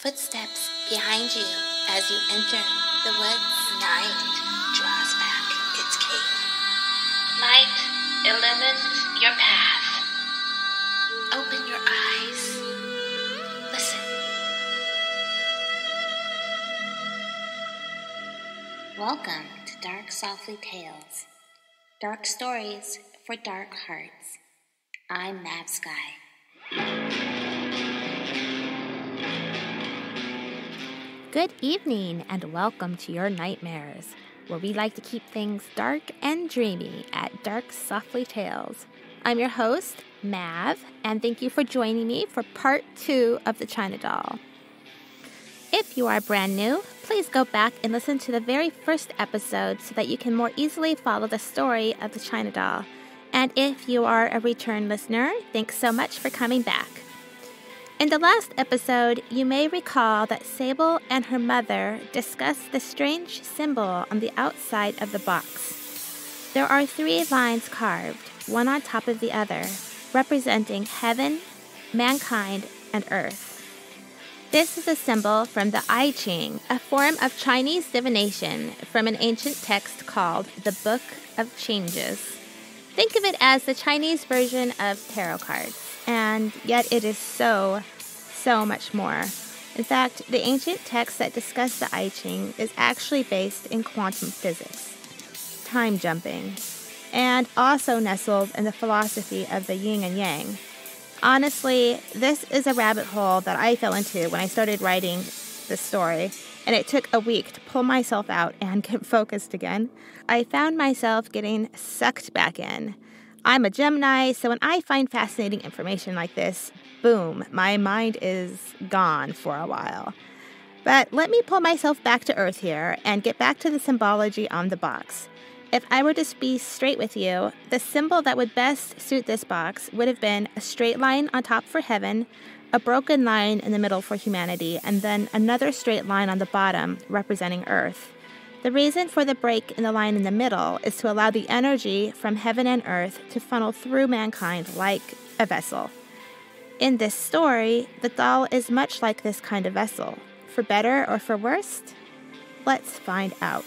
Footsteps behind you as you enter the woods. Night draws back its cape. Light illumines your path. Open your eyes. Listen. Welcome to Dark Softly Tales. Dark stories for dark hearts. I'm Mav Good evening and welcome to your nightmares, where we like to keep things dark and dreamy at Dark Softly Tales. I'm your host, Mav, and thank you for joining me for part two of the China Doll. If you are brand new, please go back and listen to the very first episode so that you can more easily follow the story of the China Doll. And if you are a return listener, thanks so much for coming back. In the last episode, you may recall that Sabel and her mother discussed the strange symbol on the outside of the box. There are three lines carved, one on top of the other, representing heaven, mankind, and earth. This is a symbol from the I Ching, a form of Chinese divination from an ancient text called the Book of Changes. Think of it as the Chinese version of tarot cards and yet it is so, so much more. In fact, the ancient texts that discuss the I Ching is actually based in quantum physics, time jumping, and also nestled in the philosophy of the yin and yang. Honestly, this is a rabbit hole that I fell into when I started writing this story, and it took a week to pull myself out and get focused again. I found myself getting sucked back in. I'm a Gemini, so when I find fascinating information like this, boom, my mind is gone for a while. But let me pull myself back to earth here and get back to the symbology on the box. If I were to be straight with you, the symbol that would best suit this box would have been a straight line on top for heaven, a broken line in the middle for humanity, and then another straight line on the bottom representing earth. The reason for the break in the line in the middle is to allow the energy from heaven and earth to funnel through mankind like a vessel. In this story, the doll is much like this kind of vessel. For better or for worse? Let's find out.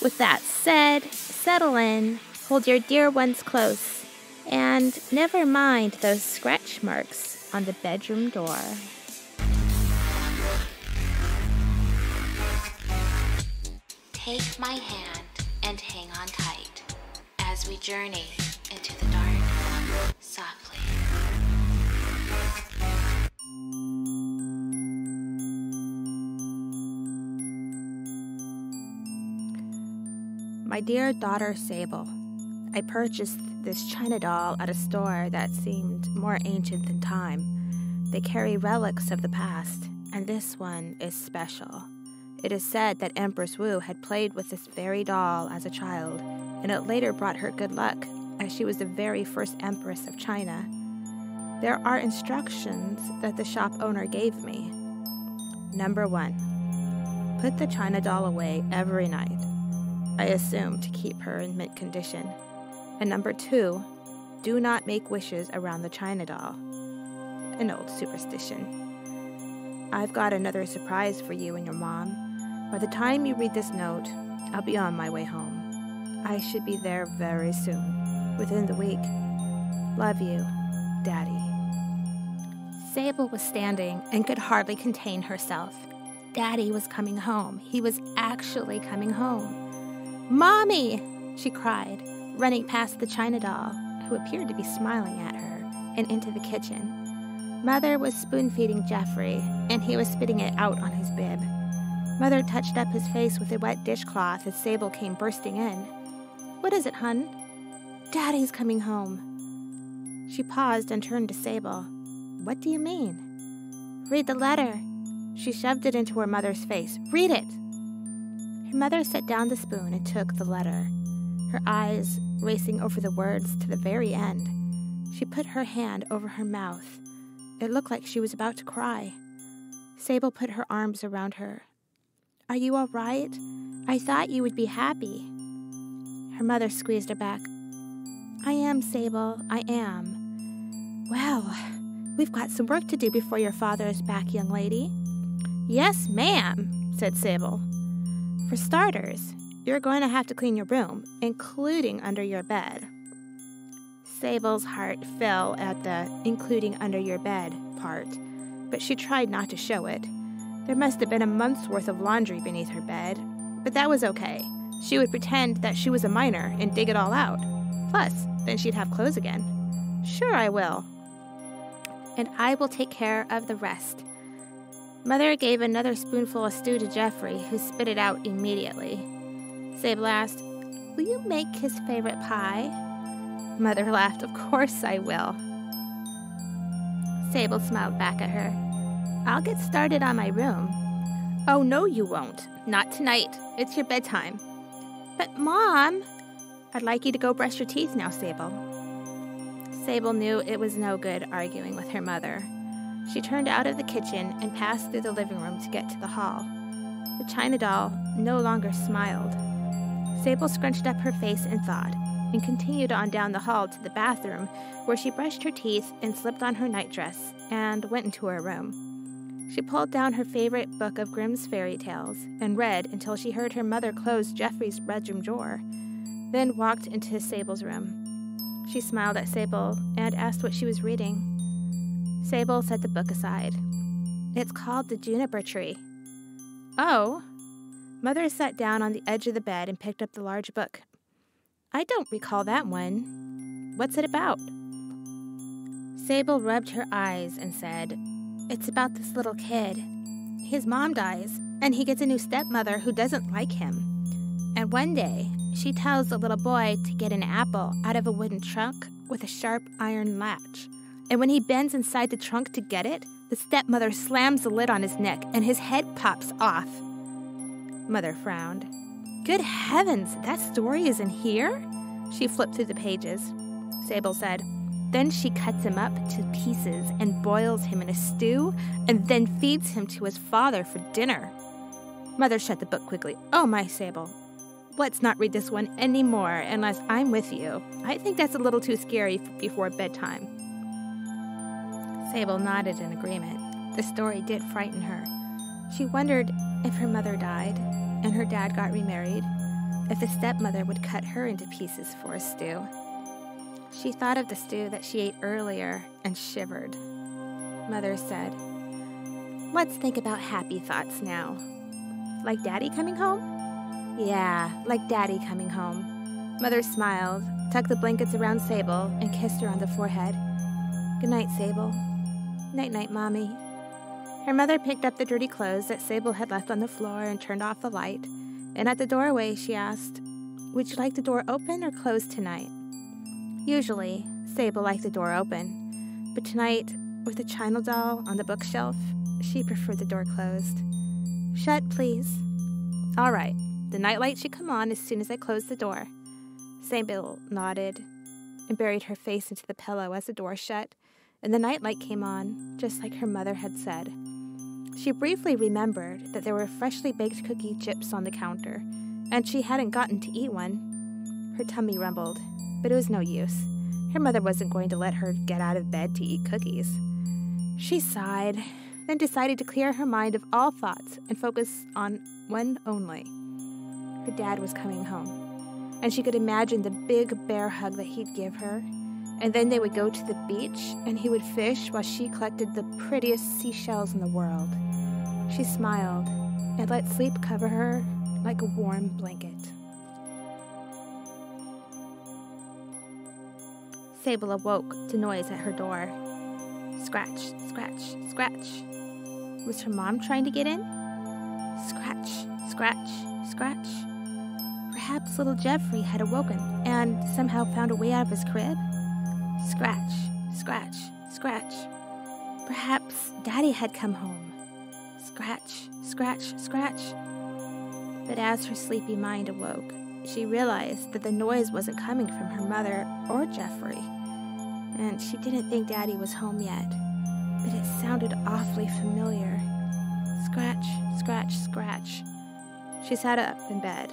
With that said, settle in, hold your dear ones close, and never mind those scratch marks on the bedroom door. Take my hand and hang on tight as we journey into the dark softly. Dear daughter Sabel, I purchased this china doll at a store that seemed more ancient than time. They carry relics of the past, and this one is special. It is said that Empress Wu had played with this very doll as a child, and it later brought her good luck, as she was the very first Empress of China. There are instructions that the shop owner gave me. Number one, put the China doll away every night. I assume to keep her in mint condition. And number two, do not make wishes around the China doll. An old superstition. I've got another surprise for you and your mom. By the time you read this note, I'll be on my way home. I should be there very soon, within the week. Love you, Daddy. Sabel was standing and could hardly contain herself. Daddy was coming home. He was actually coming home. Mommy! she cried, running past the China doll, who appeared to be smiling at her, and into the kitchen. Mother was spoon feeding Jeffrey, and he was spitting it out on his bib. Mother touched up his face with a wet dishcloth as Sabel came bursting in. What is it, hun? Daddy's coming home. She paused and turned to Sabel. What do you mean? Read the letter. She shoved it into her mother's face. Read it. Her mother set down the spoon and took the letter, her eyes racing over the words to the very end. She put her hand over her mouth. It looked like she was about to cry. Sabel put her arms around her are you all right? I thought you would be happy. Her mother squeezed her back. I am, Sabel, I am. Well, we've got some work to do before your father is back, young lady. Yes, ma'am, said Sabel. For starters, you're going to have to clean your room, including under your bed. Sabel's heart fell at the including under your bed part, but she tried not to show it. There must have been a month's worth of laundry beneath her bed, but that was okay. She would pretend that she was a miner and dig it all out. Plus, then she'd have clothes again. Sure, I will. And I will take care of the rest. Mother gave another spoonful of stew to Geoffrey, who spit it out immediately. Sabel asked, Will you make his favorite pie? Mother laughed, Of course I will. Sabel smiled back at her. I'll get started on my room. Oh, no, you won't. Not tonight. It's your bedtime. But, Mom, I'd like you to go brush your teeth now, Sabel. Sabel knew it was no good arguing with her mother. She turned out of the kitchen and passed through the living room to get to the hall. The china doll no longer smiled. Sabel scrunched up her face in thought and continued on down the hall to the bathroom, where she brushed her teeth and slipped on her nightdress and went into her room. She pulled down her favorite book of Grimm's fairy tales and read until she heard her mother close Geoffrey's bedroom door, then walked into Sabel's room. She smiled at Sabel and asked what she was reading. Sabel set the book aside. It's called The Juniper Tree. Oh. Mother sat down on the edge of the bed and picked up the large book. I don't recall that one. What's it about? Sabel rubbed her eyes and said, It's about this little kid. His mom dies, and he gets a new stepmother who doesn't like him. And one day, she tells the little boy to get an apple out of a wooden trunk with a sharp iron latch and when he bends inside the trunk to get it, the stepmother slams the lid on his neck and his head pops off. Mother frowned. Good heavens, that story is in here? She flipped through the pages. Sabel said, Then she cuts him up to pieces and boils him in a stew and then feeds him to his father for dinner. Mother shut the book quickly. Oh, my Sabel. Let's not read this one anymore unless I'm with you. I think that's a little too scary before bedtime. Sabel nodded in agreement. The story did frighten her. She wondered if her mother died and her dad got remarried, if the stepmother would cut her into pieces for a stew. She thought of the stew that she ate earlier and shivered. Mother said, Let's think about happy thoughts now. Like Daddy coming home? Yeah, like Daddy coming home. Mother smiled, tucked the blankets around Sabel, and kissed her on the forehead. Good night, Sabel. Night night, Mommy. Her mother picked up the dirty clothes that Sabel had left on the floor and turned off the light. And at the doorway, she asked, Would you like the door open or closed tonight? Usually, Sabel liked the door open, but tonight, with the china doll on the bookshelf, she preferred the door closed. Shut, please. All right. The nightlight should come on as soon as I close the door. Sabel nodded and buried her face into the pillow as the door shut and the nightlight came on, just like her mother had said. She briefly remembered that there were freshly baked cookie chips on the counter, and she hadn't gotten to eat one. Her tummy rumbled, but it was no use. Her mother wasn't going to let her get out of bed to eat cookies. She sighed, then decided to clear her mind of all thoughts and focus on one only. Her dad was coming home, and she could imagine the big bear hug that he'd give her and then they would go to the beach and he would fish while she collected the prettiest seashells in the world. She smiled and let sleep cover her like a warm blanket. Sabel awoke to noise at her door. Scratch, scratch, scratch. Was her mom trying to get in? Scratch, scratch, scratch. Perhaps little Jeffrey had awoken and somehow found a way out of his crib? Scratch, scratch, scratch. Perhaps Daddy had come home. Scratch, scratch, scratch. But as her sleepy mind awoke, she realized that the noise wasn't coming from her mother or Jeffrey. And she didn't think Daddy was home yet, but it sounded awfully familiar. Scratch, scratch, scratch. She sat up in bed,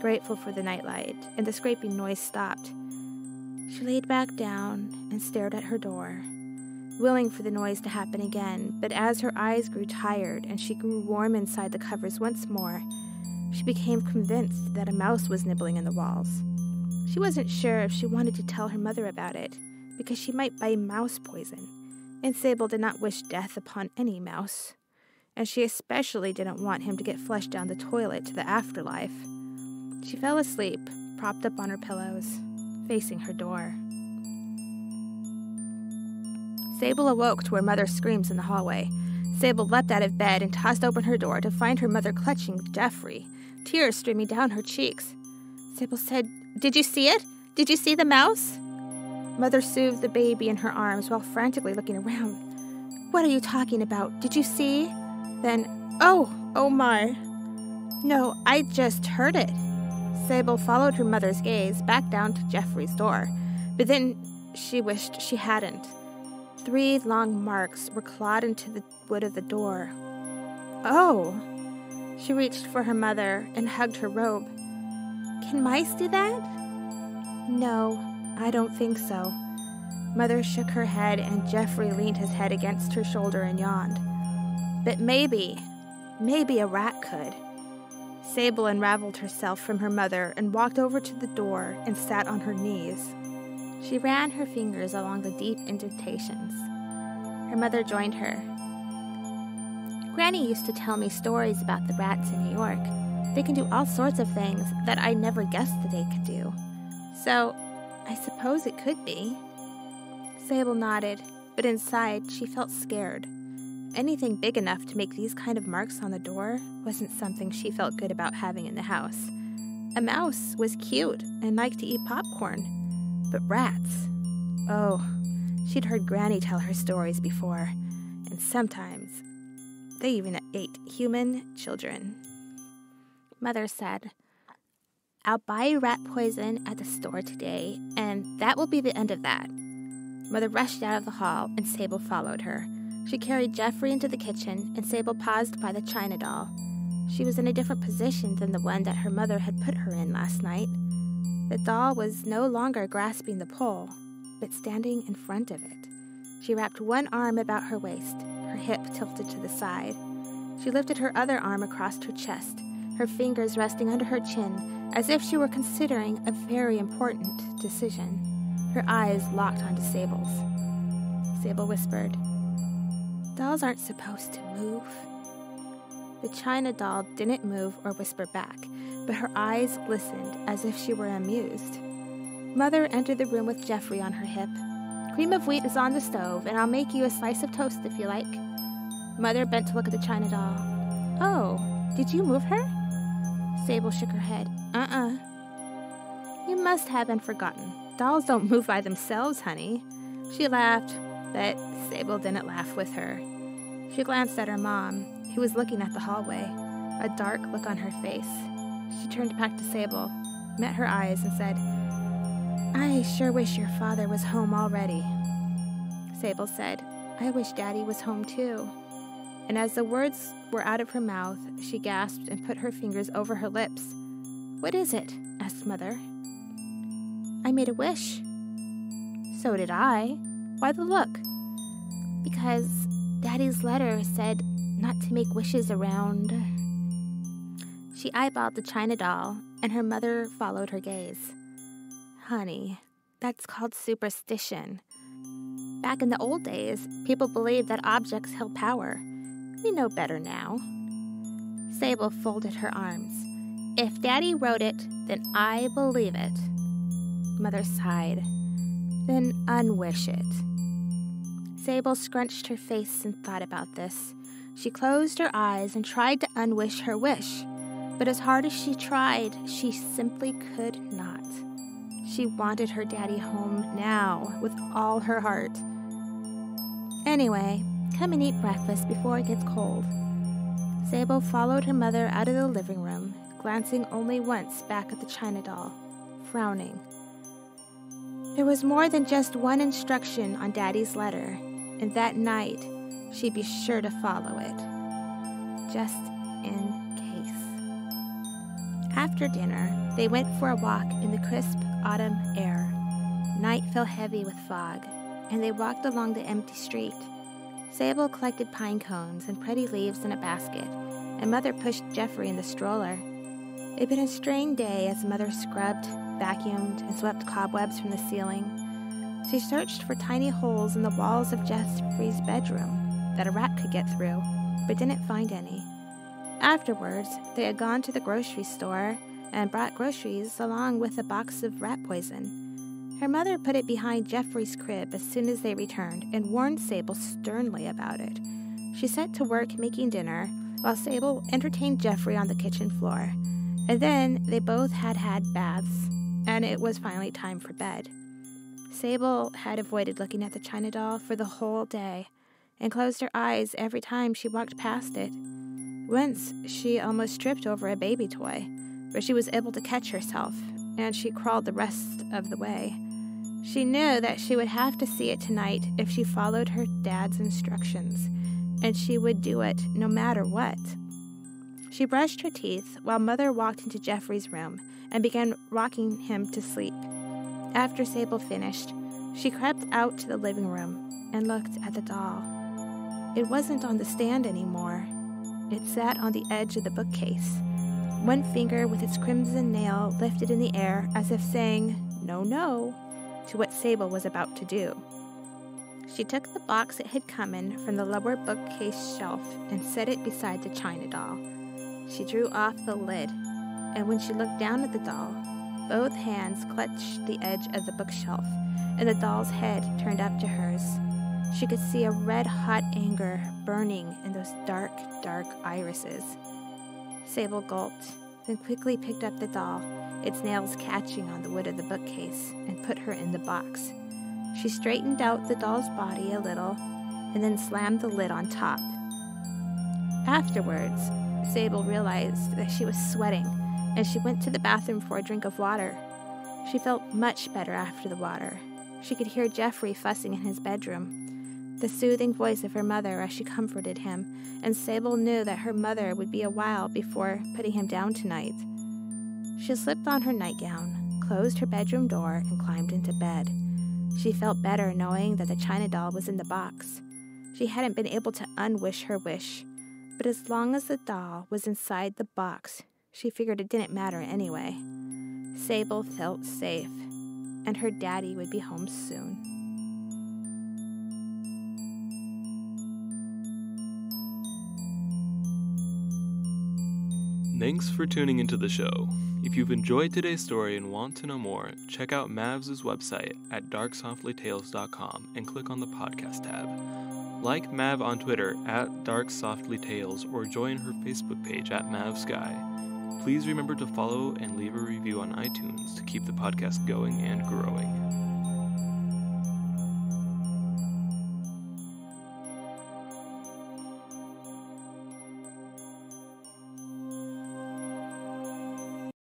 grateful for the nightlight, and the scraping noise stopped. She laid back down and stared at her door. willing for the noise to happen again, but as her eyes grew tired and she grew warm inside the covers once more, she became convinced that a mouse was nibbling in the walls. She wasn't sure if she wanted to tell her mother about it, because she might buy mouse poison, and Sabel did not wish death upon any mouse, and she especially didn't want him to get flushed down the toilet to the afterlife. She fell asleep, propped up on her pillows, facing her door. Sabel awoke to her mother's screams in the hallway. Sabel leapt out of bed and tossed open her door to find her mother clutching Jeffrey, tears streaming down her cheeks. Sabel said, Did you see it? Did you see the mouse? Mother soothed the baby in her arms while frantically looking around. What are you talking about? Did you see? Then, oh, oh my. No, I just heard it. Sabel followed her mother's gaze back down to Jeffrey's door, but then she wished she hadn't. Three long marks were clawed into the wood of the door. Oh! She reached for her mother and hugged her robe. Can mice do that? No, I don't think so. Mother shook her head, and Jeffrey leaned his head against her shoulder and yawned. But maybe, maybe a rat could. Sabel unraveled herself from her mother and walked over to the door and sat on her knees. She ran her fingers along the deep indentations. Her mother joined her. Granny used to tell me stories about the rats in New York. They can do all sorts of things that I never guessed that they could do. So, I suppose it could be. Sabel nodded, but inside she felt scared. Anything big enough to make these kind of marks on the door wasn't something she felt good about having in the house. A mouse was cute and liked to eat popcorn, but rats. Oh, she'd heard Granny tell her stories before, and sometimes they even ate human children. Mother said, I'll buy rat poison at the store today, and that will be the end of that. Mother rushed out of the hall, and Sabel followed her. She carried Jeffrey into the kitchen, and Sabel paused by the china doll. She was in a different position than the one that her mother had put her in last night. The doll was no longer grasping the pole, but standing in front of it. She wrapped one arm about her waist, her hip tilted to the side. She lifted her other arm across her chest, her fingers resting under her chin, as if she were considering a very important decision. Her eyes locked onto Sabel's. Sabel whispered, Dolls aren't supposed to move. The china doll didn't move or whisper back, but her eyes glistened as if she were amused. Mother entered the room with Jeffrey on her hip. Cream of wheat is on the stove, and I'll make you a slice of toast if you like. Mother bent to look at the china doll. Oh, did you move her? Sabel shook her head. Uh uh You must have been forgotten. Dolls don't move by themselves, honey. She laughed, but Sabel didn't laugh with her. She glanced at her mom, who was looking at the hallway, a dark look on her face. She turned back to Sabel, met her eyes, and said, I sure wish your father was home already. Sabel said, I wish Daddy was home too. And as the words were out of her mouth, she gasped and put her fingers over her lips. What is it? asked Mother. I made a wish. So did I. Why the look? Because Daddy's letter said not to make wishes around. She eyeballed the china doll, and her mother followed her gaze. Honey, that's called superstition. Back in the old days, people believed that objects held power. We know better now. Sabel folded her arms. If Daddy wrote it, then I believe it. Mother sighed. Then unwish it. Sabel scrunched her face and thought about this. She closed her eyes and tried to unwish her wish, but as hard as she tried, she simply could not. She wanted her daddy home now with all her heart. Anyway, come and eat breakfast before it gets cold. Sabel followed her mother out of the living room, glancing only once back at the china doll, frowning. There was more than just one instruction on Daddy's letter, and that night she'd be sure to follow it. Just in case. After dinner, they went for a walk in the crisp autumn air. Night fell heavy with fog. and they walked along the empty street. Sabel collected pine cones and pretty leaves in a basket, and Mother pushed Jeffrey in the stroller. It had been a strange day as Mother scrubbed, vacuumed, and swept cobwebs from the ceiling. She searched for tiny holes in the walls of Jeffrey's bedroom that a rat could get through, but didn't find any. Afterwards, they had gone to the grocery store and brought groceries along with a box of rat poison. Her mother put it behind Jeffrey's crib as soon as they returned and warned Sabel sternly about it. She set to work making dinner while Sabel entertained Jeffrey on the kitchen floor. And then they both had had baths, and it was finally time for bed. Sabel had avoided looking at the china doll for the whole day and closed her eyes every time she walked past it. Once she almost tripped over a baby toy, but she was able to catch herself, and she crawled the rest of the way. She knew that she would have to see it tonight if she followed her dad's instructions, and she would do it no matter what. She brushed her teeth while Mother walked into Jeffrey's room and began rocking him to sleep. After Sabel finished, she crept out to the living room and looked at the doll. It wasn't on the stand anymore. It sat on the edge of the bookcase, one finger with its crimson nail lifted in the air as if saying, No, no, to what Sabel was about to do. She took the box it had come in from the lower bookcase shelf and set it beside the china doll. She drew off the lid, and when she looked down at the doll, both hands clutched the edge of the bookshelf, and the doll's head turned up to hers. She could see a red hot anger burning in those dark, dark irises. Sabel gulped, then quickly picked up the doll, its nails catching on the wood of the bookcase, and put her in the box. She straightened out the doll's body a little and then slammed the lid on top. Afterwards, Sabel realized that she was sweating and she went to the bathroom for a drink of water. She felt much better after the water. She could hear Jeffrey fussing in his bedroom, the soothing voice of her mother as she comforted him, and Sabel knew that her mother would be a while before putting him down tonight. She slipped on her nightgown, closed her bedroom door, and climbed into bed. She felt better knowing that the china doll was in the box. She hadn't been able to unwish her wish, but as long as the doll was inside the box, she figured it didn't matter anyway. Sabel felt safe, and her daddy would be home soon. Thanks for tuning into the show. If you've enjoyed today's story and want to know more, check out Mavs' website at darksoftlytales.com and click on the podcast tab. Like Mav on Twitter at darksoftlytales or join her Facebook page at Mav Skye. Please remember to follow and leave a review on iTunes to keep the podcast going and growing.